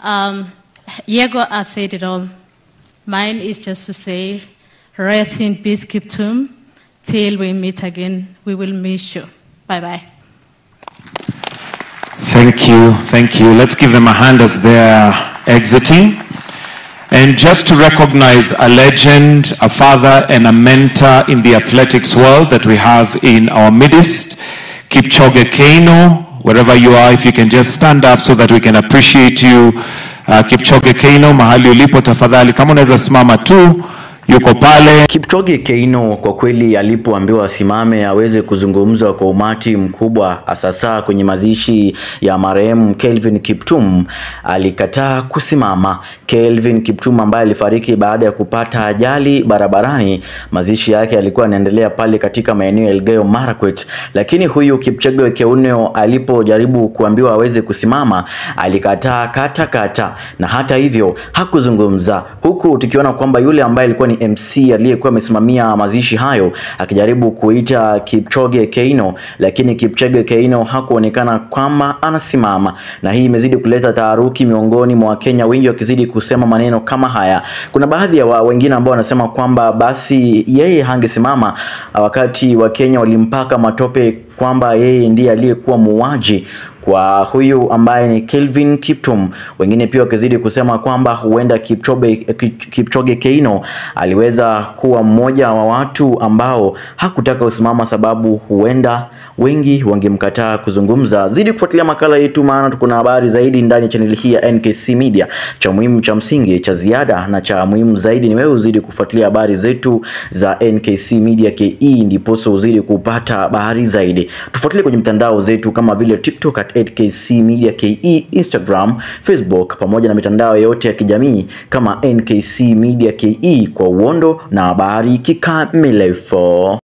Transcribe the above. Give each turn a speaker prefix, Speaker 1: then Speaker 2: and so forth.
Speaker 1: Um, Diego, I've said it all. Mine is just to say, rest in peace, Kiptum. Till we meet again, we will miss you. Bye bye.
Speaker 2: Thank you, thank you. Let's give them a hand as they're exiting. And just to recognize a legend, a father, and a mentor in the athletics world that we have in our midst, Kipchoge Keino, wherever you are, if you can just stand up so that we can appreciate you. Uh, Kipchoge Keino, mahali ulipo tafadhali, kama unaweza simama tu, yuko pale.
Speaker 3: Kipchoge Keino kwa kweli alipoambiwa asimame aweze kuzungumza kwa umati mkubwa asasa kwenye mazishi ya marehemu Kelvin Kiptum alikataa kusimama. Kelvin Kiptum ambaye alifariki baada ya kupata ajali barabarani, mazishi yake yalikuwa yanaendelea pale katika maeneo ya Elgeyo Marakwet, lakini huyu Kipchoge Keino alipojaribu kuambiwa aweze kusimama alikataa kata kata, na hata hivyo hakuzungumza, huku tukiona kwamba yule ambaye alikuwa ni MC aliyekuwa amesimamia mazishi hayo akijaribu kuita Kipchoge Keino, lakini Kipchoge Keino hakuonekana kwamba anasimama, na hii imezidi kuleta taharuki miongoni mwa Wakenya, wengi wakizidi kusema maneno kama haya. Kuna baadhi ya wengine ambao wanasema kwamba basi yeye hangesimama wakati Wakenya walimpaka matope kwamba yeye ndiye aliyekuwa muuaji kwa huyu ambaye ni Kelvin Kiptum. Wengine pia wakizidi kusema kwamba huenda Kipchoge, Kipchoge Keino aliweza kuwa mmoja wa watu ambao hakutaka kusimama, sababu huenda wengi wangemkataa kuzungumza. Zidi kufuatilia makala yetu, maana tuko habari zaidi ndani ya chaneli hii ya NKC Media. Cha muhimu, cha msingi, cha ziada na cha muhimu zaidi ni wewe uzidi kufuatilia habari zetu za NKC Media KE, ndiposo uzidi kupata habari zaidi. Tufuatilie kwenye mtandao zetu kama vile TikTok at 8KC Media KE, Instagram, Facebook pamoja na mitandao yote ya kijamii kama NKC Media KE kwa uondo na habari kikamilifu.